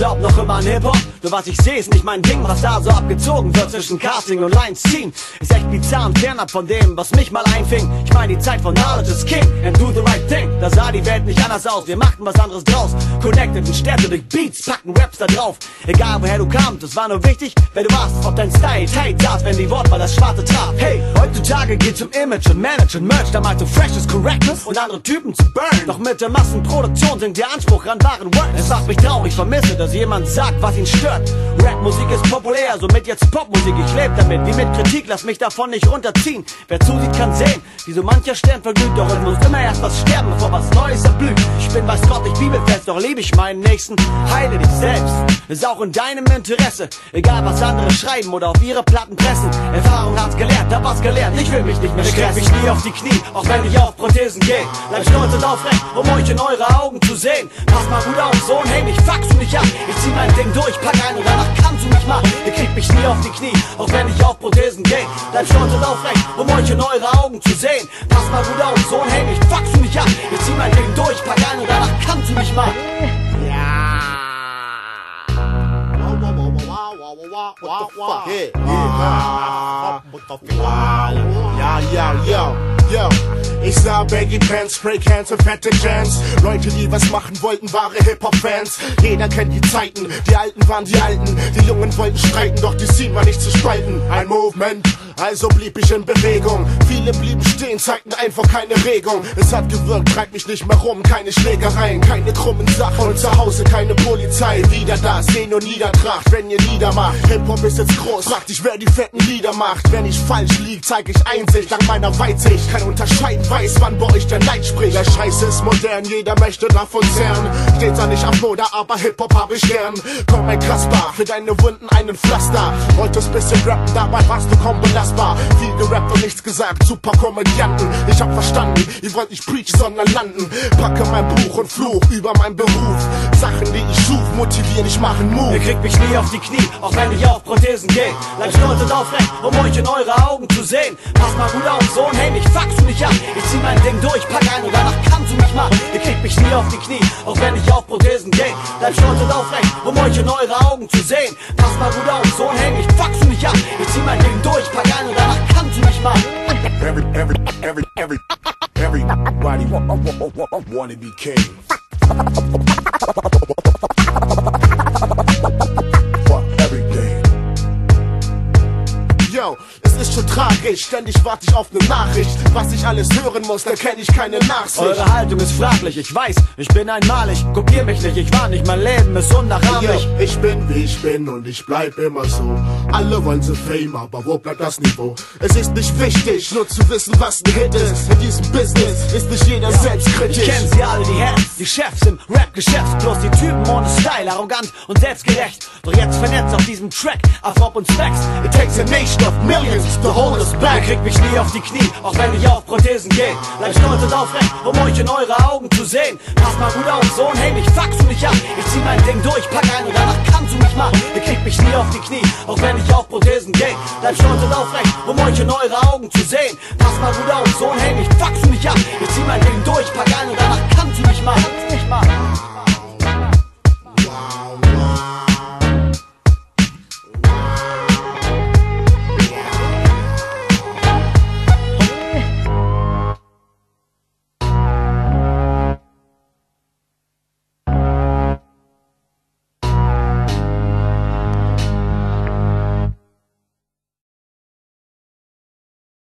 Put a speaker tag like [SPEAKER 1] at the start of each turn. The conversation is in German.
[SPEAKER 1] glaub noch immer an Hip-Hop, nur was ich seh ist nicht mein Ding, was da so abgezogen wird zwischen Casting und Lines ziehen. Ist echt bizarr und fernab von dem, was mich mal einfing. Ich mein die Zeit von Knowledge is King and. Da sah die Welt nicht anders aus, wir machten was anderes draus. Connected in Städte durch Beats, packen Raps da drauf. Egal woher du kamst, es war nur wichtig, wer du warst, ob dein Style tight saß, wenn die Wortwahl das Schwarze traf. Hey, heutzutage geht's um Image und Manage und Merch, damals um Freshness, Correctness und andere Typen zu burn. Doch mit der Massenproduktion sinkt der Anspruch an wahren Words. Es macht mich traurig, vermisse, dass jemand sagt, was ihn stört. Rapmusik ist populär, somit jetzt Popmusik. Ich lebe damit, wie mit Kritik, lass mich davon nicht runterziehen. Wer zusieht, kann sehen, wie so mancher Stern verglüht. Doch es muss immer erst was sterben, bevor was Neues erblüht. Ich bin weiß Gott nicht bibelfest, doch liebe ich meinen Nächsten. Heile dich selbst, ist auch in deinem Interesse. Egal was andere schreiben oder auf ihre Platten pressen. Erfahrung hat's gelehrt, hab was gelernt, ich will mich nicht mehr stressen. Ich mich nie auf die Knie, auch wenn ich auf Prothesen geh. Bleib stolz und aufrecht, um euch in eure Augen zu sehen. Pass mal gut auf, Sohn, hey, mich fuckst du nicht ab. Ich zieh mein Ding durch, pack ein und danach kannst du mich machen. Ihr kriegt mich nie auf die Knie, auch wenn ich auf Prothesen geh. Bleib stolz und aufrecht, um euch in eure Augen zu sehen. Pass mal gut auf, Sohn, hey,
[SPEAKER 2] What the fuck? Yeah. Yeah. Ah. What the fuck? Ja, ja, yo, yo. Ich sah Baggy Pants, Spraycans und fette Jams. Leute, die was machen wollten, wahre Hip-Hop-Fans. Jeder kennt die Zeiten, die Alten waren die Alten. Die Jungen wollten streiten, doch die Scene war nicht zu spalten. Ein Movement, also blieb ich in Bewegung. Viele blieben stehen, zeigten einfach keine Regung. Es hat gewirkt, treib mich nicht mehr rum, keine Schlägereien, keine krummen Sachen. Und zu Hause keine Polizei. Wieder da, sehen und Niedertracht, wenn ihr Niedermacht. Hip-Hop ist jetzt groß, frag dich, wer die fetten Lieder macht. Wenn ich falsch lieg, zeig ich Einsicht dank meiner Weitsicht. Kann unterscheiden, weiß, wann bei euch der Neid spricht. Der Scheiß ist modern, jeder möchte davon zehren. Steht da nicht am Moda, aber Hip-Hop hab ich gern. Komm, ein Kasper, für deine Wunden einen Pflaster. Wolltest bisschen rappen, dabei warst du kaum belastbar. Viel gerappt und nichts gesagt, super Komödianten. Ich hab verstanden, ihr wollt nicht preachen, sondern landen. Packe mein Buch und fluch über meinen Beruf. Sachen, die ich schuf, motivieren, ich mache einen Move.
[SPEAKER 1] Ihr kriegt mich nie auf die Knie, auch wenn ich auf Prothesen geh. Bleib stolz und aufrecht, um euch in eure Augen zu sehen. Pass mal gut auf, Sohn, hey, mich fuckst du nicht ab. Ich zieh mein Ding durch, pack ein und danach kannst du mich machen. Ihr kriegt mich nie auf die Knie, auch wenn ich auf Prothesen geh. Bleib stolz und aufrecht, um euch in eure Augen zu sehen. Pass mal gut auf, Sohn, hey, mich fuckst du nicht ab. Ich zieh mein Ding durch, pack ein und danach kannst du mich machen.
[SPEAKER 2] Every, every, every, every, everybody wa- wa- wa- wa- wa- wanna be king. Tragisch, ständig warte ich auf ne Nachricht. Was ich alles hören muss, da kenn ich keine Nachsicht.
[SPEAKER 1] Eure Haltung ist fraglich, ich weiß, ich bin einmalig. Kopier mich nicht, ich war nicht, mein Leben ist unnachahmlich.
[SPEAKER 2] Ich bin wie ich bin und ich bleib immer so. Alle wollen so Fame, aber wo bleibt das Niveau? Es ist nicht wichtig, nur zu wissen, was ein Hit ist. In diesem Business ist nicht jeder selbstkritisch.
[SPEAKER 1] Ich kenn sie alle, die Herren, die Chefs im Rap-Geschäft. Bloß die Typen ohne Style, arrogant und selbstgerecht. Doch jetzt vernetzt auf diesem Track, Afrop und Specs. It takes a nation of millions to hold back. Ihr kriegt mich nie auf die Knie, auch wenn ich auf Prothesen geh. Bleib stolz und aufrecht, um euch in eure Augen zu sehen. Pass mal gut auf, Sohn, hey, mich fuckst du nicht ab. Ich zieh mein Ding durch, pack ein und danach kannst du mich machen. Ihr kriegt mich nie auf die Knie, auch wenn ich auf Prothesen geh. Bleib stolz und aufrecht, um euch in eure Augen zu sehen. Pass mal gut auf, Sohn, hey, mich fuckst du nicht ab. Ich zieh mein Ding durch, pack ein und